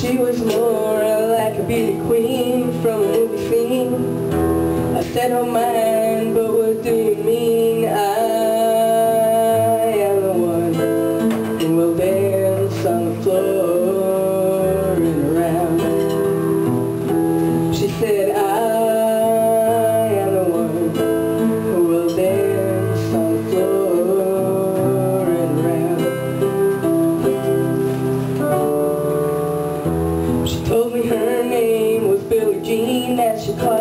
She was more like a beauty queen from a movie scene. I said "Oh, mind, but what do you mean? I am the one who will dance on the floor and around. She said, let you.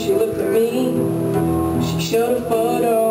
she looked at me. She showed a photo